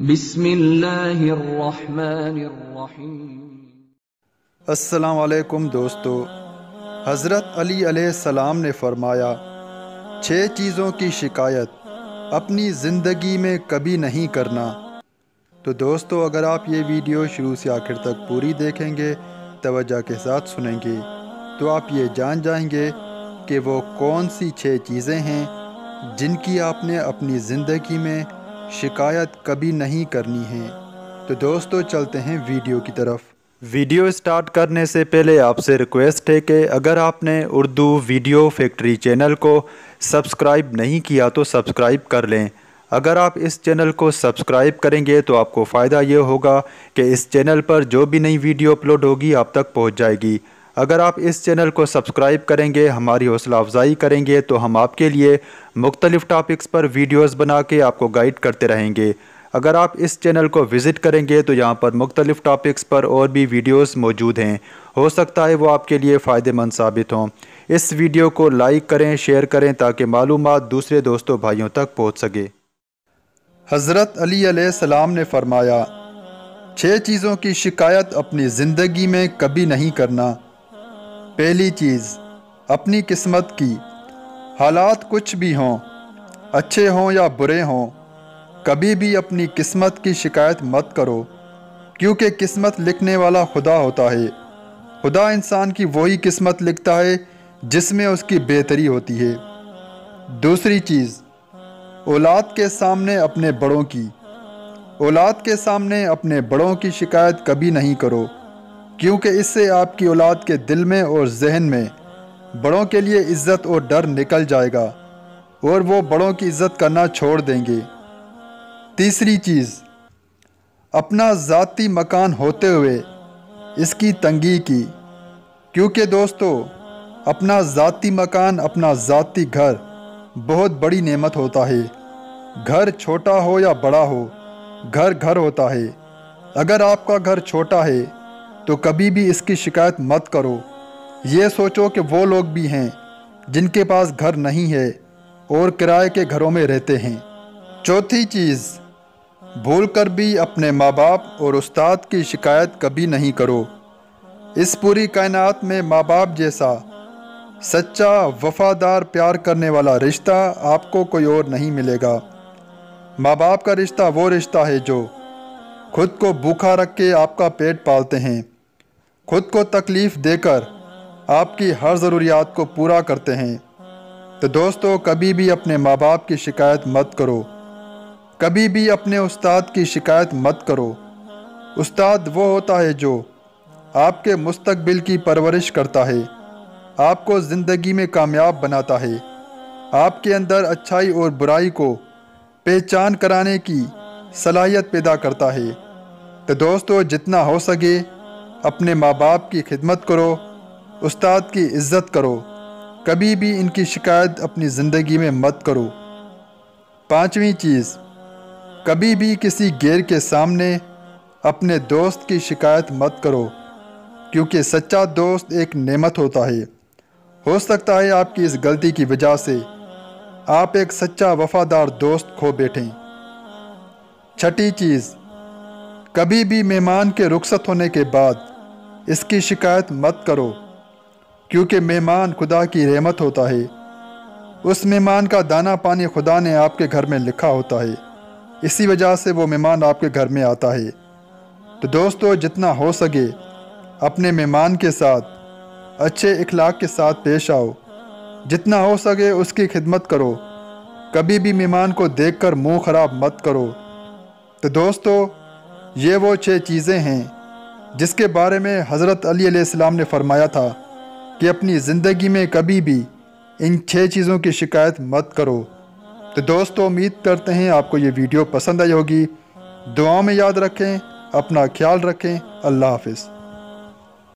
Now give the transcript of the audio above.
بسم اللہ الرحمن الرحیم۔ السلام علیکم دوستو، حضرت علی علیہ السلام نے فرمایا، چھ چیزوں کی شکایت اپنی زندگی میں کبھی نہیں کرنا۔ تو دوستو، اگر آپ یہ ویڈیو شروع سے آخر تک پوری دیکھیں گے، توجہ کے ساتھ سنیں گے، تو آپ یہ جان جائیں گے کہ وہ کون سی چھ چیزیں ہیں جن کی آپ نے اپنی زندگی میں شکایت کبھی نہیں کرنی ہے۔ تو دوستو، چلتے ہیں ویڈیو کی طرف۔ ویڈیو سٹارٹ کرنے سے پہلے آپ سے ریکویسٹ ہے کہ اگر آپ نے اردو ویڈیو فیکٹری چینل کو سبسکرائب نہیں کیا تو سبسکرائب کر لیں۔ اگر آپ اس چینل کو سبسکرائب کریں گے تو آپ کو فائدہ یہ ہوگا کہ اس چینل پر جو بھی نئی ویڈیو اپلوڈ ہوگی آپ تک پہنچ جائے گی۔ اگر آپ اس چینل کو سبسکرائب کریں گے، ہماری حوصلہ افزائی کریں گے، تو ہم آپ کے لیے مختلف ٹاپکس پر ویڈیوز بنا کے آپ کو گائیڈ کرتے رہیں گے۔ اگر آپ اس چینل کو وزٹ کریں گے، تو یہاں پر مختلف ٹاپکس پر اور بھی ویڈیوز موجود ہیں۔ ہو سکتا ہے وہ آپ کے لیے فائدہ مند ثابت ہوں۔ اس ویڈیو کو لائک کریں شیئر کریں تاکہ معلومات دوسرے دوستوں، بھائیوں تک پہنچ سکے۔ حضرت علی علیہ السلام نے فرمایا، چھ چیزوں کی شکایت اپنی زندگی میں کبھی نہیں کرنا۔ پہلی چیز، اپنی قسمت کی۔ حالات کچھ بھی ہوں، اچھے ہوں یا برے ہوں، کبھی بھی اپنی قسمت کی شکایت مت کرو، کیونکہ قسمت لکھنے والا خدا ہوتا ہے۔ خدا انسان کی وہی قسمت لکھتا ہے جس میں اس کی بہتری ہوتی ہے۔ دوسری چیز، اولاد کے سامنے اپنے بڑوں کی۔ اولاد کے سامنے اپنے بڑوں کی شکایت کبھی نہیں کرو۔ کیونکہ اس سے آپ کی اولاد کے دل میں اور ذہن میں بڑوں کے لیے عزت اور ڈر نکل جائے گا اور وہ بڑوں کی عزت کرنا چھوڑ دیں گے۔ تیسری چیز، اپنا ذاتی مکان ہوتے ہوئے اس کی تنگی کی۔ کیونکہ دوستو، اپنا ذاتی مکان، اپنا ذاتی گھر بہت بڑی نعمت ہوتا ہے۔ گھر چھوٹا ہو یا بڑا ہو، گھر گھر ہوتا ہے۔ اگر آپ کا گھر چھوٹا ہے تو کبھی بھی اس کی شکایت مت کرو۔ یہ سوچو کہ وہ لوگ بھی ہیں جن کے پاس گھر نہیں ہے اور کرائے کے گھروں میں رہتے ہیں۔ چوتھی چیز، بھول کر بھی اپنے ماں باپ اور استاد کی شکایت کبھی نہیں کرو۔ اس پوری کائنات میں ماں باپ جیسا سچا وفادار پیار کرنے والا رشتہ آپ کو کوئی اور نہیں ملے گا۔ ماں باپ کا رشتہ وہ رشتہ ہے جو خود کو بھوکھا رکھ کے آپ کا پیٹ پالتے ہیں۔ خود کو تکلیف دے کر آپ کی ہر ضروریات کو پورا کرتے ہیں۔ تو دوستو، کبھی بھی اپنے ماں باپ کی شکایت مت کرو۔ کبھی بھی اپنے استاد کی شکایت مت کرو۔ استاد وہ ہوتا ہے جو آپ کے مستقبل کی پرورش کرتا ہے۔ آپ کو زندگی میں کامیاب بناتا ہے۔ آپ کے اندر اچھائی اور برائی کو پہچان کرانے کی صلاحیت پیدا کرتا ہے۔ تو دوستو، جتنا ہو سکے اپنے ماں باپ کی خدمت کرو، استاد کی عزت کرو، کبھی بھی ان کی شکایت اپنی زندگی میں مت کرو۔ پانچویں چیز، کبھی بھی کسی گیر کے سامنے اپنے دوست کی شکایت مت کرو، کیونکہ سچا دوست ایک نعمت ہوتا ہے۔ ہو سکتا ہے آپ کی اس غلطی کی وجہ سے آپ ایک سچا وفادار دوست کھو بیٹھیں۔ چھٹی چیز، کبھی بھی مہمان کے رخصت ہونے کے بعد اس کی شکایت مت کرو، کیونکہ مہمان خدا کی رحمت ہوتا ہے۔ اس مہمان کا دانہ پانی خدا نے آپ کے گھر میں لکھا ہوتا ہے۔ اسی وجہ سے وہ مہمان آپ کے گھر میں آتا ہے۔ تو دوستو، جتنا ہو سکے اپنے مہمان کے ساتھ، اچھے اخلاق کے ساتھ پیش آؤ۔ جتنا ہو سکے اس کی خدمت کرو۔ کبھی بھی مہمان کو دیکھ کر منہ خراب مت کرو۔ تو دوستو، یہ وہ چھ چیزیں ہیں جس کے بارے میں حضرت علی علیہ السلام نے فرمایا تھا کہ اپنی زندگی میں کبھی بھی ان چھ چیزوں کی شکایت مت کرو۔ تو دوستو، امید کرتے ہیں آپ کو یہ ویڈیو پسند آئی ہوگی۔ دعاؤں میں یاد رکھیں، اپنا خیال رکھیں۔ اللہ حافظ۔